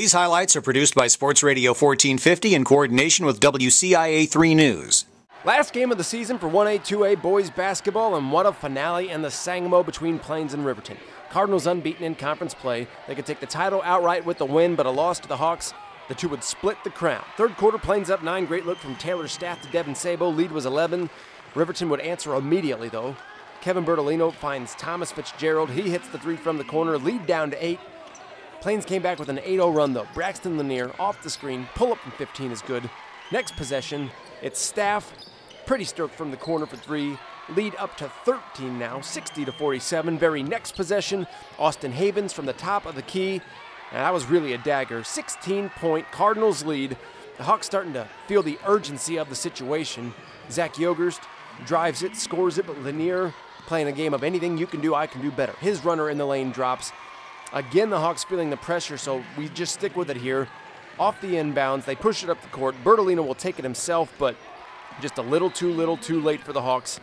These highlights are produced by Sports Radio 1450 in coordination with WCIA 3 News. Last game of the season for 1A, 2A boys basketball, and what a finale in the Sangamo between Plains and Riverton. Cardinals unbeaten in conference play. They could take the title outright with the win, but a loss to the Hawks. The two would split the crown. Third quarter, Plains up nine. Great look from Taylor Staff to Devin Sabo. Lead was 11. Riverton would answer immediately, though. Kevin Bertolino finds Thomas Fitzgerald. He hits the three from the corner. Lead down to eight. Plains came back with an 8 0 run, though. Braxton Lanier off the screen, pull up from 15 is good. Next possession, it's Staff, pretty stoked from the corner for three. Lead up to 13 now, 60 to 47. Very next possession, Austin Havens from the top of the key. And that was really a dagger. 16 point Cardinals lead. The Hawks starting to feel the urgency of the situation. Zach Yogerst drives it, scores it, but Lanier playing a game of anything you can do, I can do better. His runner in the lane drops. Again, the Hawks feeling the pressure, so we just stick with it here. Off the inbounds, they push it up the court. Bertolino will take it himself, but just a little too little too late for the Hawks.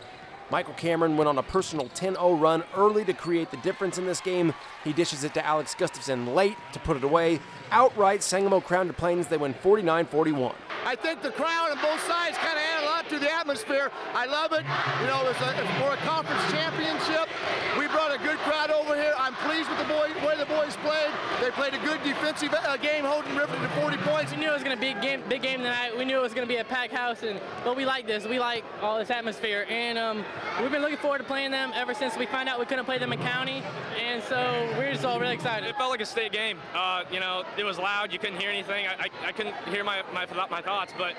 Michael Cameron went on a personal 10 0 run early to create the difference in this game. He dishes it to Alex Gustafson late to put it away. Outright, Sangamo crowned the Plains, they win 49 41. I think the crowd on both sides kind of add a lot to the atmosphere. I love it. You know, it's, a, it's for a conference championship. We brought a good crowd over here. I'm pleased with the boy, way the boys played. They played a good defensive uh, game, holding Riverton to 40 points. We knew it was going to be a game, big game tonight. We knew it was going to be a packed house, and but we like this. We like all this atmosphere, and um, we've been looking forward to playing them ever since we found out we couldn't play them in county, and so we're just all really excited. It felt like a state game. Uh, you know, it was loud. You couldn't hear anything. I, I, I couldn't hear my, my, my thoughts, but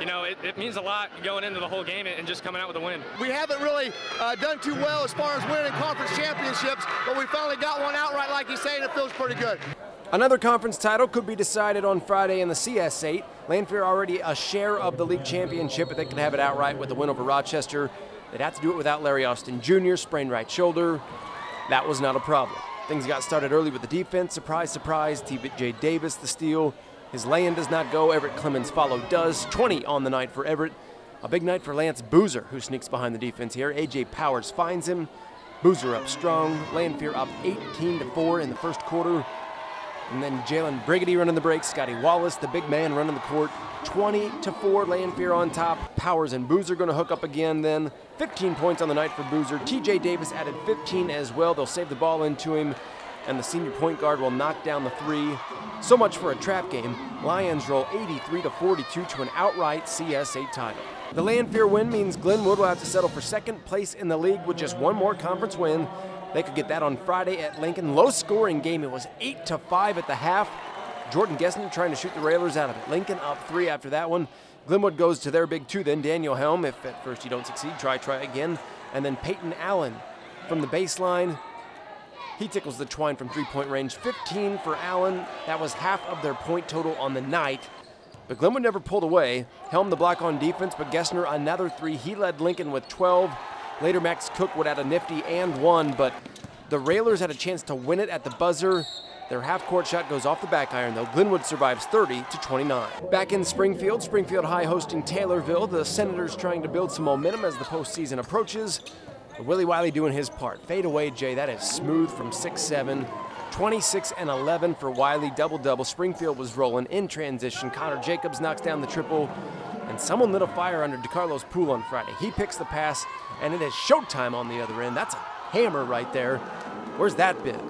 you know, it, it, means a lot going into the whole game and just coming out with a win. We haven't really uh, done too well as far as winning conference championships, but we finally got one outright, like he's saying. It feels pretty good. Another conference title could be decided on Friday in the CS8. Lanphier already a share of the league championship, but they could have it outright with the win over Rochester. They'd have to do it without Larry Austin Jr., sprained right shoulder. That was not a problem. Things got started early with the defense. Surprise, surprise. TJ Davis, the steal. His lay-in does not go. Everett Clemens follow does. 20 on the night for Everett. A big night for Lance Boozer, who sneaks behind the defense here. A.J. Powers finds him. Boozer up strong. Lanphier up 18 to 4 in the first quarter. And then Jalen Brigady running the break. Scotty Wallace, the big man, running the court. 20 to 4, Lanphier on top. Powers and Boozer going to hook up again then. 15 points on the night for Boozer. TJ Davis added 15 as well. They'll save the ball into him, and the senior point guard will knock down the three. So much for a trap game. Lions roll 83 to 42 to an outright CS8 title. The Lanphier win means Glenwood will have to settle for second place in the league with just one more conference win. They could get that on Friday at Lincoln. Low scoring game. It was 8 to 5 at the half. Jordan Gessner trying to shoot the Railers out of it. Lincoln up three after that one. Glenwood goes to their big two then. Daniel Helm, if at first you don't succeed, try, try again. And then Peyton Allen from the baseline. He tickles the twine from three point range. 15 for Allen. That was half of their point total on the night. But Glenwood never pulled away. Helm the block on defense, but Gessner another three. He led Lincoln with 12. Later, Max Cook would add a nifty and one, but the Railers had a chance to win it at the buzzer. Their half-court shot goes off the back iron, though. Glenwood survives 30 to 29. Back in Springfield, Springfield High hosting Taylorville. The Senators trying to build some momentum as the postseason approaches. But Willie Wiley doing his part. Fade away, Jay. That is smooth from 6-7. 26 and 11 for Wiley, double double. Springfield was rolling in transition. Connor Jacobs knocks down the triple, and someone lit a fire under DeCarlos Poole on Friday. He picks the pass, and it is showtime on the other end. That's a hammer right there. Where's that been?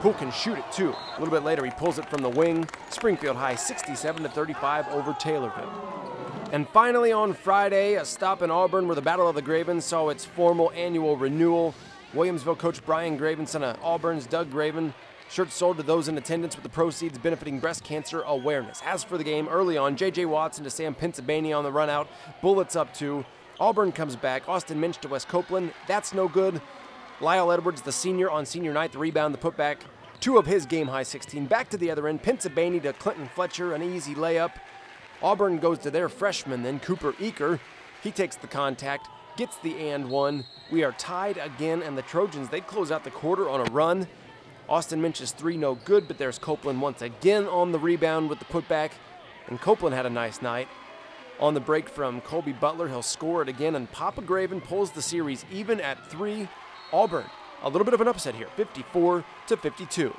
Poole can shoot it too. A little bit later, he pulls it from the wing. Springfield high 67 to 35 over Taylorville. And finally on Friday, a stop in Auburn where the Battle of the Gravens saw its formal annual renewal. Williamsville coach Brian Graven, son of Auburn's Doug Graven, Shirts sold to those in attendance with the proceeds benefiting breast cancer awareness. As for the game, early on, J.J. Watson to Sam Pennsylvania on the run out. Bullets up two. Auburn comes back. Austin Minch to West Copeland. That's no good. Lyle Edwards, the senior on senior night, the rebound, the putback. Two of his game high 16. Back to the other end. Pennsylvania to Clinton Fletcher, an easy layup. Auburn goes to their freshman, then Cooper Eaker. He takes the contact, gets the and one. We are tied again, and the Trojans, they close out the quarter on a run. Austin Minch's three no good, but there's Copeland once again on the rebound with the putback. And Copeland had a nice night. On the break from Colby Butler, he'll score it again, and Papa Graven pulls the series even at three. Auburn, a little bit of an upset here, 54 to 52.